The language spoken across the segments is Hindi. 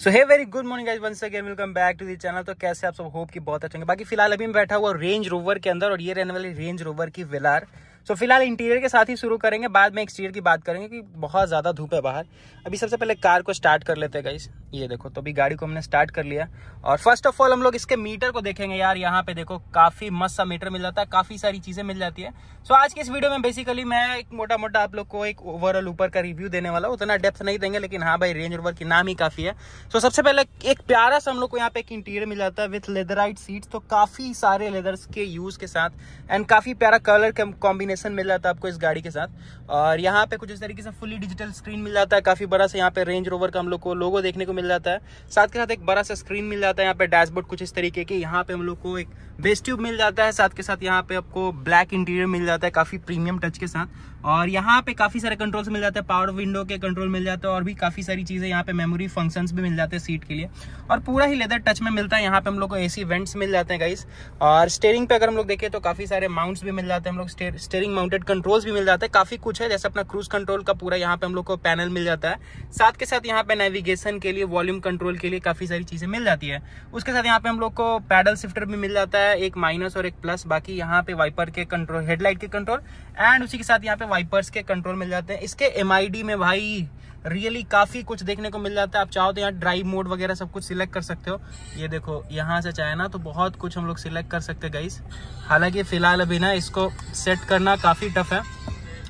सो है very good morning guys once again welcome back to the channel तो कैसे आप सब? होप की बहुत अच्छे बाकी फ़िलहाल अभी मैं बैठा हुआ रेंज रोवर के अंदर और ये रहने वाली रेंज रोवर की विलार सो फ़िलहाल इंटीरियर के साथ ही शुरू करेंगे, बाद में एक्सटीरियर की बात करेंगे कि बहुत ज़्यादा धूप है बाहर। अभी सबसे पहले कार को स्टार्ट कर लेते हैं गाइस ये देखो तो अभी गाड़ी को हमने स्टार्ट कर लिया। और फ़र्स्ट ऑफ़ ऑल हम लोग इसके मीटर को देखेंगे यार। यहाँ पे देखो, काफ़ी मस्त सा मीटर मिल जाता है, काफ़ी सारी चीज़ें मिल जाती है। सो आज की इस वीडियो में बेसिकली मैं एक मोटा मोटा आप लोग को एक ओवरऑल ऊपर का रिव्यू देने वाला उतना डेप्थ नहीं देंगे, लेकिन हाँ भाई रेंज ओवर की नाम ही काफ़ी है। सो सबसे पहले एक प्यारा सा हम लोग को यहाँ पे एक इंटीरियर मिल जाता है विथ लेदराइट सीट तो काफ़ी सारे लेदर्स के यूज़ के साथ एंड काफ़ी प्यारा कलर कॉम्बिनेशन मिल जाता है आपको इस गाड़ी के साथ। और यहाँ पे कुछ इस तरीके से फुली डिजिटल स्क्रीन मिल जाता है, काफ़ी बड़ा सा यहाँ पे रेंज रोवर का हम लोग को लोगो देखने को मिल जाता है। साथ के साथ एक बड़ा सा स्क्रीन मिल जाता है, यहाँ पे डैशबोर्ड कुछ इस तरीके की। यहाँ पे हम लोग को एक बेस्ट ट्यूब मिल जाता है, साथ के साथ यहाँ पे आपको ब्लैक इंटीरियर मिल जाता है, काफ़ी प्रीमियम टच के साथ। और यहाँ पे काफ़ी सारे कंट्रोल्स मिल जाते हैं पावर विंडो के कंट्रोल मिल जाते हैं और भी काफ़ी सारी चीज़ें यहाँ पे मेमोरी फ़ंक्शन भी मिल जाते हैं सीट के लिए। और पूरा ही लेदर टच में मिलता है, यहाँ पे हम लोग को एसी वेंट्स मिल जाते हैं गाइस और स्टेयरिंग पे अगर हम लोग देखें तो काफ़ी सारे माउंट्स भी मिल जाते हैं, हम लोग स्टेयरिंग माउंटेड कंट्रोल्स भी मिल जाते हैं। काफ़ी कुछ है, जैसे अपना क्रूज कंट्रोल का पूरा यहाँ पे हम लोग को पैनल मिल जाता है। साथ के साथ यहाँ पे नेविगेशन के लिए वॉल्यूम कंट्रोल के लिए काफ़ी सारी चीज़ें मिल जाती है। उसके साथ यहाँ पे हम लोग को पैडल शिफ्टर भी मिल जाता है, एक माइनस और एक प्लस बाकी यहाँ पे वाइपर के कंट्रोल हेडलाइट के कंट्रोल एंड उसी के साथ यहाँ पे वाइपर्स के कंट्रोल मिल जाते हैं। इसके एमआईडी में भाई रियली काफ़ी कुछ देखने को मिल जाता है। आप चाहो तो यहाँ ड्राइव मोड वगैरह सब कुछ सिलेक्ट कर सकते हो। ये देखो, यहाँ से चाहे ना तो बहुत कुछ हम लोग सिलेक्ट कर सकते गाइस हालाँकि फ़िलहाल अभी ना इसको सेट करना काफ़ी टफ है।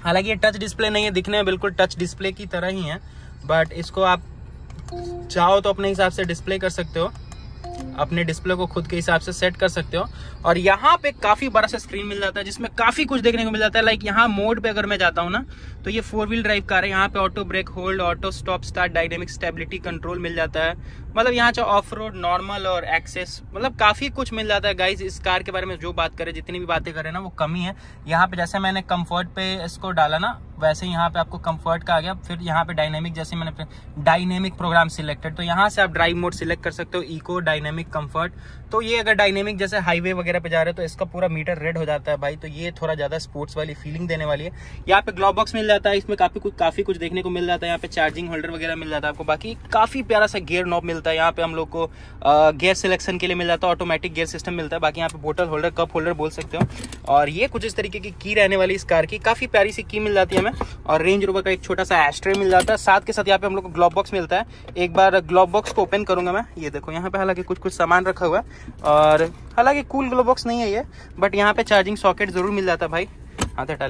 हालाँकि ये टच डिस्प्ले नहीं है, दिखने में बिल्कुल टच डिस्प्ले की तरह ही है। बट इसको आप चाहो तो अपने हिसाब से डिस्प्ले कर सकते हो। अपने डिस्प्ले को खुद के हिसाब से सेट कर सकते हो। और यहाँ पे काफ़ी बड़ा सा स्क्रीन मिल जाता है, जिसमें काफ़ी कुछ देखने को मिल जाता है। लाइक यहाँ मोड पे अगर मैं जाता हूँ ना तो ये फोर व्हील ड्राइव कार है। यहाँ पे auto brake hold auto stop start dynamic stability control मिल जाता है। मतलब यहाँ चाहे ऑफ़ रोड नॉर्मल और एक्सेस मतलब काफ़ी कुछ मिल जाता है। गाइज़ इस कार के बारे में जो बात करें, जितनी भी बातें करें ना, वो कमी है। यहाँ पे जैसे मैंने कंफर्ट पे इसको डाला ना, वैसे यहाँ पे आपको कंफर्ट का आ गया। फिर यहाँ पे डायनेमिक जैसे मैंने डायनेमिक प्रोग्राम सिलेक्टेड तो यहाँ से आप ड्राइव मोड सिलेक्ट कर सकते हो इको डायनेमिक कंफर्ट तो ये अगर डायनेमिक जैसे हाईवे वगैरह पे जा रहे हो तो इसका पूरा मीटर रेड हो जाता है भाई। तो ये थोड़ा ज़्यादा स्पोर्ट्स वाली फीलिंग देने वाली है। यहाँ पे ग्लॉ बॉक्स मिल जाता है, इसमें काफ़ी कुछ काफ़ी कुछ देखने को मिल जाता है। यहाँ पे चार्जिंग होल्डर वगैरह मिल जाता है आपको। बाकी काफ़ी प्यारा सा गेयर नॉब मिलता है। यहाँ पे हम लोग को गेयर सिलेक्शन के लिए मिल जाता है ऑटोमेटिक गेयर सिस्टम मिलता है। बाकी यहाँ पे बोटल होल्डर कप होल्डर बोल सकते हो। और ये कुछ इस तरीके की की रहने वाली इस कार की काफ़ी प्यारी सी की मिल जाती है हमें। और रेंज रोवर का एक छोटा सा एस्ट्रे मिल जाता है। साथ के साथ यहाँ पे हम लोग को ग्लॉब बॉक्स मिलता है। एक बार ग्लॉब बॉक्स को ओपन करूँगा मैं। ये देखो, यहाँ पे हालाँकि कुछ कुछ सामान रखा हुआ है। और हालाँकि कूल ग्लॉब बॉक्स नहीं है ये बट यहाँ पे चार्जिंग सॉकेट ज़रूर मिल जाता है भाई। हाथ हटा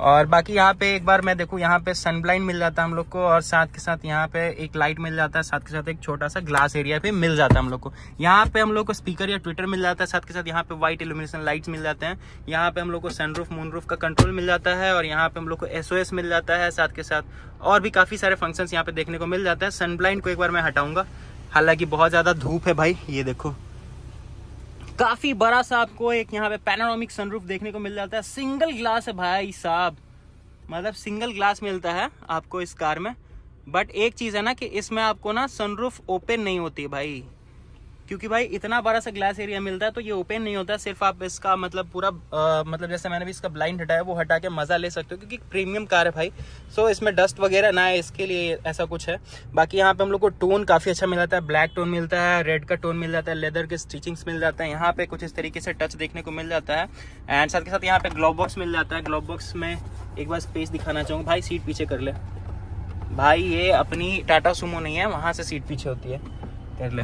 और बाकी यहाँ पे एक बार मैं देखूँ, यहाँ पे सनब्लाइंड मिल जाता है हम लोग को और साथ के साथ यहाँ पे एक लाइट मिल जाता है, साथ के साथ एक छोटा सा ग्लास एरिया पे मिल जाता है हम लोग को। यहाँ पे हम लोग को स्पीकर या ट्विटर मिल जाता है, साथ के साथ यहाँ पे व्हाइट इल्यूमिनेशन लाइट्स मिल जाते हैं। यहाँ पे हम लोग को सनरूफ मूनरूफ का कंट्रोल मिल जाता है और यहाँ पे हम लोग को एसओएस मिल जाता है, साथ के साथ और भी काफ़ी सारे फ़ंक्शन यहाँ पे देखने को मिल जाता है। सनब्लाइंड को एक बार मैं हटाऊँगा। हालाँकि बहुत ज़्यादा धूप है भाई, ये देखो। काफ़ी बड़ा सा आपको एक यहाँ पे पैनारोमिक सनरूफ देखने को मिल जाता है। सिंगल ग्लास है भाई साहब। मतलब सिंगल ग्लास मिलता है आपको इस कार में। बट एक चीज़ है ना कि इसमें आपको ना सनरूफ ओपन नहीं होती भाई। क्योंकि भाई इतना बड़ा सा ग्लास एरिया मिलता है तो ये ओपन नहीं होता, सिर्फ़ आप इसका मतलब पूरा मतलब जैसे मैंने भी इसका ब्लाइंड हटाया, वो हटा के मज़ा ले सकते हो, क्योंकि प्रीमियम कार है भाई। सो इसमें डस्ट वगैरह ना है, इसके लिए ऐसा कुछ है। बाकी यहाँ पे हम लोग को टोन काफ़ी अच्छा मिल जाता है ब्लैक टोन मिलता है रेड का टोन मिल जाता है लेदर के स्टिचिंग्स मिल जाता है, यहाँ पे कुछ इस तरीके से टच देखने को मिल जाता है। एंड साथ के साथ यहाँ पे ग्लोब बॉक्स मिल जाता है ग्लोब बॉक्स में एक बार स्पेस दिखाना चाहूँगा, भाई सीट पीछे कर ले। भाई, ये अपनी टाटा सुमो नहीं है, वहाँ से सीट पीछे होती है। कर ले।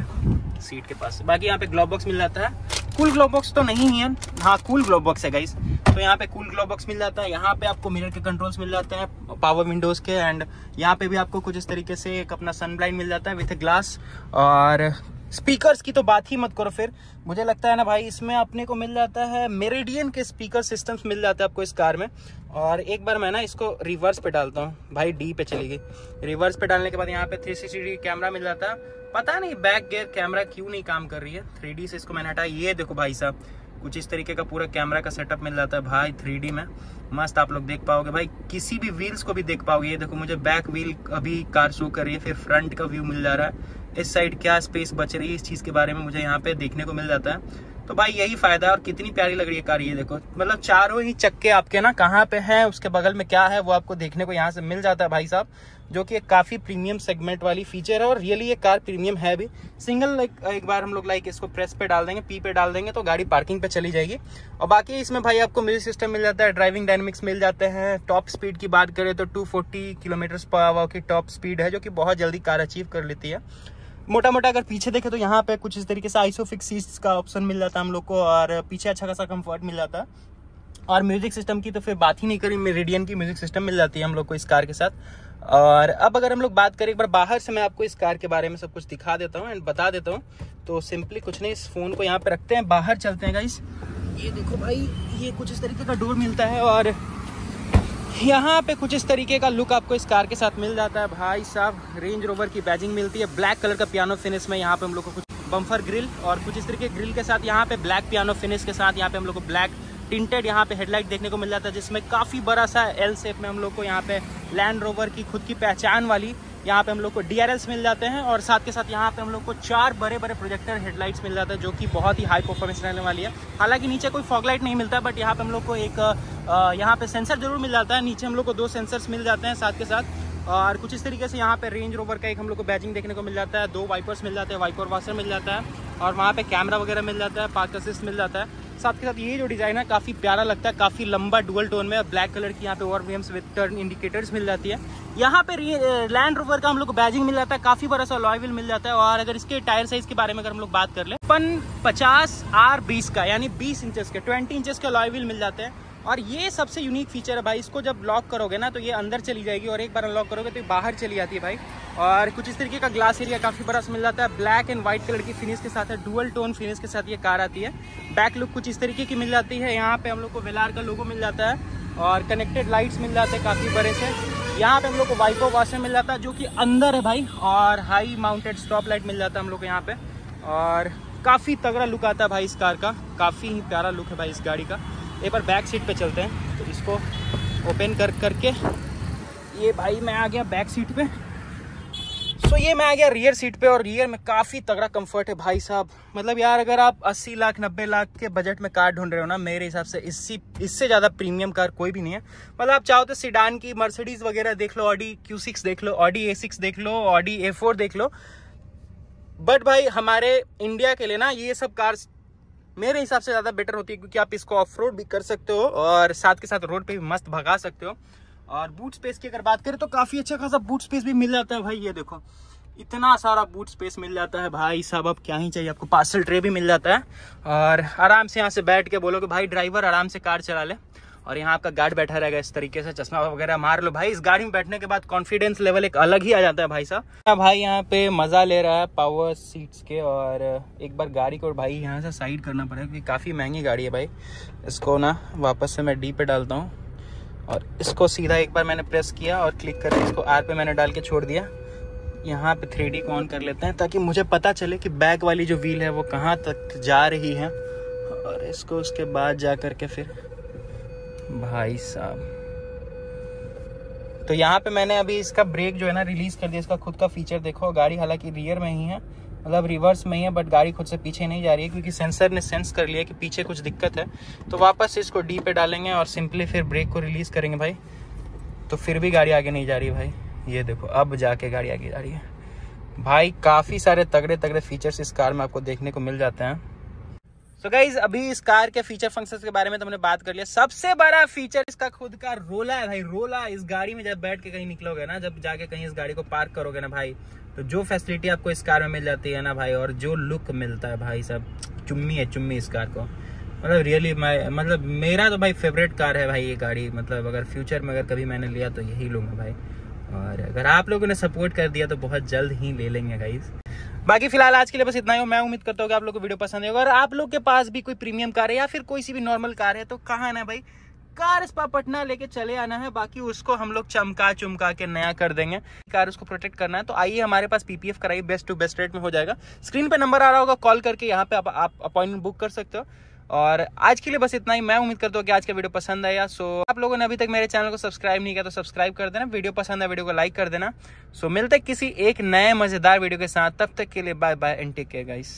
सीट के पास। बाकी यहाँ पे ग्लोब बॉक्स मिल जाता है। कूल ग्लोब बॉक्स तो नहीं है। हाँ कूल ग्लोब बॉक्स है गाइस तो यहाँ पे कूल ग्लोब बॉक्स मिल जाता है। यहाँ पे आपको मिरर के कंट्रोल्स मिल जाते हैं पावर विंडोज़ के। एंड यहाँ पे भी आपको कुछ इस तरीके से एक अपना सन ब्लाइंड मिल जाता है विथ ग्लास और स्पीकर्स की तो बात ही मत करो फिर। मुझे लगता है ना भाई, इसमें अपने को मिल जाता है मेरेडियन के स्पीकर सिस्टम्स मिल जाते हैं आपको इस कार में। और एक बार मैं ना इसको रिवर्स पे डालता हूँ। भाई डी पे चली गई। रिवर्स पे डालने के बाद यहाँ पे थ्री सिक्सटी कैमरा मिल जाता है। पता नहीं बैक गेयर कैमरा क्यों नहीं काम कर रही है? थ्री से इसको मैंने हटाया। ये देखो भाई साहब, कुछ इस तरीके का पूरा कैमरा का सेटअप मिल जाता है भाई थ्री में। मस्त आप लोग देख पाओगे भाई, किसी भी व्हील्स को भी देख पाओगे। ये देखो, मुझे बैक व्हील अभी कार शो कर रही है, फिर फ्रंट का व्यू मिल जा रहा है। इस साइड क्या स्पेस बच रही है, इस चीज़ के बारे में मुझे यहाँ पे देखने को मिल जाता है। तो भाई यही फ़ायदा है और कितनी प्यारी लग रही है कार ये देखो। मतलब चारों ही चक्के आपके ना कहाँ पे हैं, उसके बगल में क्या है, वो आपको देखने को यहाँ से मिल जाता है भाई साहब, जो कि एक काफ़ी प्रीमियम सेगमेंट वाली फीचर है और रियली ये कार प्रीमियम है भी। सिंगल लाइक एक बार हम लोग लाइक इसको प्रेस पे डाल देंगे पी पे डाल देंगे तो गाड़ी पार्किंग पे चली जाएगी। और बाकी इसमें भाई आपको म्यूज़िक सिस्टम मिल जाता है ड्राइविंग डायनेमिक्स मिल जाते हैं। टॉप स्पीड की बात करें तो two forty kilometre per hour की टॉप स्पीड है, जो कि बहुत जल्दी कार अचीव कर लेती है। मोटा मोटा अगर पीछे देखे तो यहाँ पे कुछ इस तरीके से आइसोफिक्स सीट्स का ऑप्शन मिल जाता है हम लोग को और पीछे अच्छा खासा कंफर्ट मिल जाता है। और म्यूज़िक सिस्टम की तो फिर बात ही नहीं करी मेरिडियन की म्यूज़िक सिस्टम मिल जाती है हम लोग को इस कार के साथ। और अब अगर हम लोग बात करें, एक बार बाहर से मैं आपको इस कार के बारे में सब कुछ दिखा देता हूँ एंड बता देता हूँ। तो सिंपली कुछ नहीं, इस फ़ोन को यहाँ पे रखते हैं, बाहर चलते हैं गाइस ये देखो भाई, ये कुछ इस तरीके का डोर मिलता है और यहाँ पे कुछ इस तरीके का लुक आपको इस कार के साथ मिल जाता है। भाई साहब रेंज रोवर की बैजिंग मिलती है। ब्लैक कलर का पियानो फिनिश में यहाँ पे हम लोग को कुछ बम्फर ग्रिल और कुछ इस तरीके ग्रिल के साथ यहाँ पे ब्लैक पियानो फिनिश के साथ यहाँ पे हम लोग को ब्लैक टिंटेड यहाँ पे हेडलाइट देखने को मिल जाता है, जिसमें काफ़ी बड़ा सा एल सेप में हम लोग को यहाँ पे लैंड रोवर की खुद की पहचान वाली यहाँ पे हम लोग को डी मिल जाते हैं और साथ के साथ यहाँ पे हम लोग को चार बड़े बड़े प्रोजेक्टर हेडलाइट्स मिल जाते हैं, जो कि बहुत ही हाई परफॉर्मेंस रहने वाली है। हालाँकि नीचे कोई फॉगलाइट नहीं मिलता बट यहाँ पे हम लोग को एक यहाँ पे सेंसर ज़रूर मिल जाता है। नीचे हम लोग को दो सेंसर्स मिल जाते हैं साथ के साथ। और कुछ इस तरीके से यहाँ पे रेंज रोवर का एक हम लोग को बैजिंग देखने को मिल जाता है। दो वाइपर्स मिल जाते हैं वाइपर वाशर मिल जाता है और वहाँ पे कैमरा वगैरह मिल जाता है पार्क असिस्ट मिल जाता है। साथ के साथ ये जो डिज़ाइन है, काफ़ी प्यारा लगता है, काफ़ी लंबा डुअल टोन में ब्लैक कलर की यहाँ पे वीएम्स विद टर्न इंडिकेटर्स मिल जाती है। यहाँ पे लैंड रोवर का हम लोग को बैजिंग मिल जाता है, काफ़ी बड़ा सा लॉयविल मिल जाता है और अगर इसके टायर साइज़ के बारे में अगर हम लोग बात कर ले पन पचास आर बीस का, यानी बीस इंचेस के ट्वेंटी इंचेस का लॉयविल मिल जाते हैं। और ये सबसे यूनिक फीचर है भाई, इसको जब लॉक करोगे ना तो ये अंदर चली जाएगी और एक बार अनलॉक करोगे तो ये बाहर चली जाती है भाई। और कुछ इस तरीके का ग्लास एरिया काफ़ी बड़ा मिल जाता है। ब्लैक एंड व्हाइट कलर की फिनिश के साथ है। डुअल टोन फिनिश के साथ ये कार आती है। बैक लुक कुछ इस तरीके की मिल जाती है। यहाँ पे हम लोग को वेलार का लोगो मिल जाता है और कनेक्टेड लाइट्स मिल जाते हैं काफ़ी बड़े से। यहाँ पे हम लोग को वाइपो वॉशर मिल जाता है जो कि अंदर है भाई और हाई माउंटेड स्टॉप लाइट मिल जाता है हम लोग को यहाँ पे। और काफ़ी तगड़ा लुक आता है भाई इस कार का। काफ़ी ही प्यारा लुक है भाई इस गाड़ी का। एक बार बैक सीट पे चलते हैं। तो इसको ओपन कर, करके ये भाई मैं आ गया बैक सीट पे। सो ये मैं आ गया रियर सीट पे और रियर में काफ़ी तगड़ा कंफर्ट है भाई साहब। मतलब यार, अगर आप 80 लाख 90 लाख के बजट में कार ढूंढ रहे हो ना, मेरे हिसाब से इससे इससे ज़्यादा प्रीमियम कार कोई भी नहीं है। मतलब आप चाहो तो सीडान की मर्सिडीज वगैरह देख लो ऑडी क्यू देख लो ऑडी ए देख लो ऑडी ए देख लो। बट भाई, हमारे इंडिया के लिए ना ये सब कार मेरे हिसाब से ज़्यादा बेटर होती है, क्योंकि आप इसको ऑफ़ रोड भी कर सकते हो और साथ के साथ रोड पे भी मस्त भगा सकते हो। और बूट स्पेस की अगर बात करें तो काफ़ी अच्छा खासा बूट स्पेस भी मिल जाता है भाई, ये देखो। इतना सारा बूट स्पेस मिल जाता है भाई साहब अब क्या ही चाहिए, आपको पार्सल ट्रे भी मिल जाता है। और आराम से यहाँ से बैठ के बोलो कि भाई ड्राइवर आराम से कार चला ले। और यहाँ आपका गार्ड बैठा रहेगा इस तरीके से, चश्मा वगैरह मार लो। भाई, इस गाड़ी में बैठने के बाद कॉन्फिडेंस लेवल एक अलग ही आ जाता है भाई साहब। भाई, यहाँ पे मज़ा ले रहा है पावर सीट्स के, और एक बार गाड़ी को भाई यहाँ से साइड करना पड़ेगा, क्योंकि काफ़ी महँगी गाड़ी है भाई। इसको ना वापस से मैं डी पे डालता हूँ। और इसको सीधा एक बार मैंने प्रेस किया और क्लिक करके इसको आर पे मैंने डाल के छोड़ दिया। यहाँ पे थ्री ऑन कर लेते हैं ताकि मुझे पता चले कि बैक वाली जो व्हील है वो कहाँ तक जा रही है। और इसको उसके बाद जा कर के फिर भाई साहब। तो यहाँ पे मैंने अभी इसका ब्रेक जो है ना रिलीज़ कर दिया। इसका खुद का फीचर देखो। गाड़ी हालाँकि रियर में ही है। मतलब रिवर्स में ही है बट गाड़ी खुद से पीछे नहीं जा रही है, क्योंकि सेंसर ने सेंस कर लिया कि पीछे कुछ दिक्कत है। तो वापस इसको डी पे डालेंगे और सिंपली फिर ब्रेक को रिलीज़ करेंगे भाई। तो फिर भी गाड़ी आगे नहीं जा रही भाई। ये देखो, अब जाके गाड़ी आगे जा रही है। भाई, काफ़ी सारे तगड़े तगड़े फीचर्स इस कार में आपको देखने को मिल जाते हैं। तो गाइज़ अभी इस कार के फीचर फ़ंक्शन के बारे में तो हमने बात कर लिया। सबसे बड़ा फीचर इसका खुद का रोला है भाई। रोला इस गाड़ी में जब बैठ के कहीं निकलोगे ना, जब जाके कहीं इस गाड़ी को पार्क करोगे ना भाई तो जो फैसिलिटी आपको इस कार में मिल जाती है ना भाई, और जो लुक मिलता है भाई सब, चुम्मी है चुम्मी इस कार को। मतलब रियली मैं मतलब मेरा तो भाई फेवरेट कार है भाई ये गाड़ी। मतलब अगर फ्यूचर में अगर कभी मैंने लिया तो यही लूँगा भाई। और अगर आप लोगों ने सपोर्ट कर दिया तो बहुत जल्द ही ले लेंगे गाइज़ बाकी फ़िलहाल आज के लिए बस इतना ही हो। मैं उम्मीद करता हूँ कि आप लोग को वीडियो पसंद है और आप लोग के पास भी कोई प्रीमियम कार है या फिर कोई सी भी नॉर्मल कार है तो कहा ना भाई? कार स्पा पटना लेके चले आना है। बाकी उसको हम लोग चमका चुमका के नया कर देंगे। कार उसको प्रोटेक्ट करना है। तो आइए हमारे पास पीपीएफ कराइए। बेस्ट टू बेस्ट रेट में हो जाएगा। स्क्रीन पे नंबर आ रहा होगा। कॉल करके यहाँ पे आप अपॉइंटमेंट बुक कर सकते हो। और आज के लिए बस इतना ही। मैं उम्मीद करता हूँ कि आज का वीडियो पसंद आया। सो आप लोगों ने अभी तक मेरे चैनल को सब्सक्राइब नहीं किया तो सब्सक्राइब कर देना। वीडियो पसंद है वीडियो को लाइक कर देना। सो मिलते किसी एक नए मज़ेदार वीडियो के साथ। तब तक के लिए bye bye and take care guys